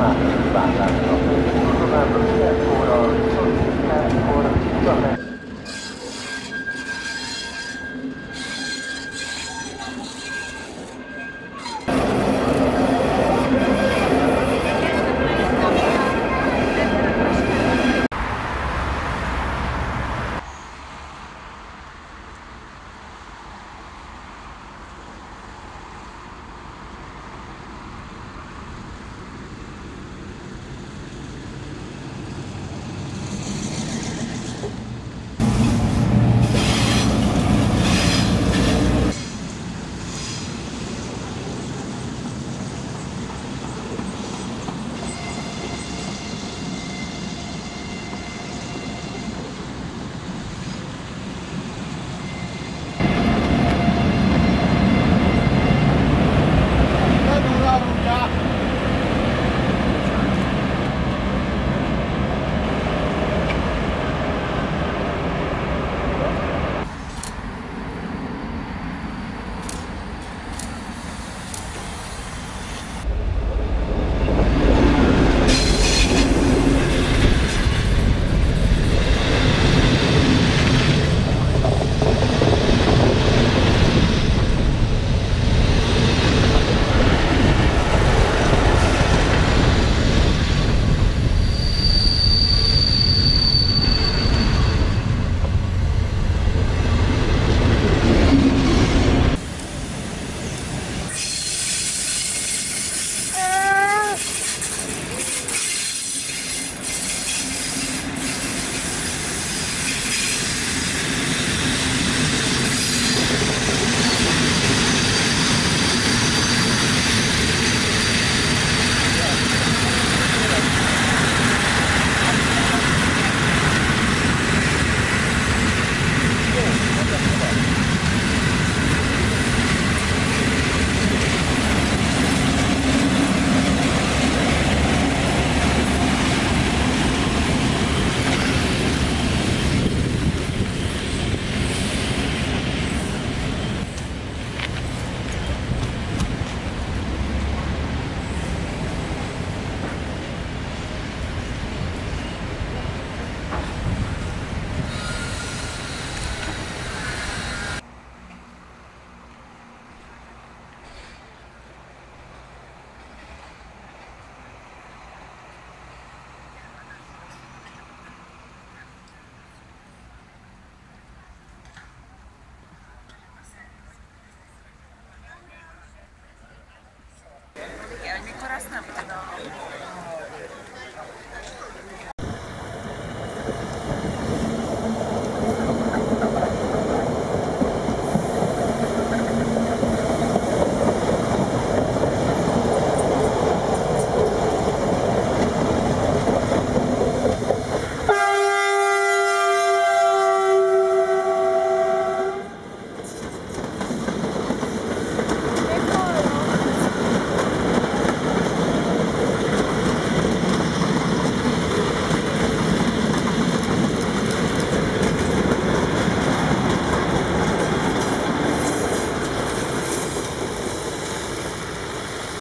mà bạn là có thể 那不知道。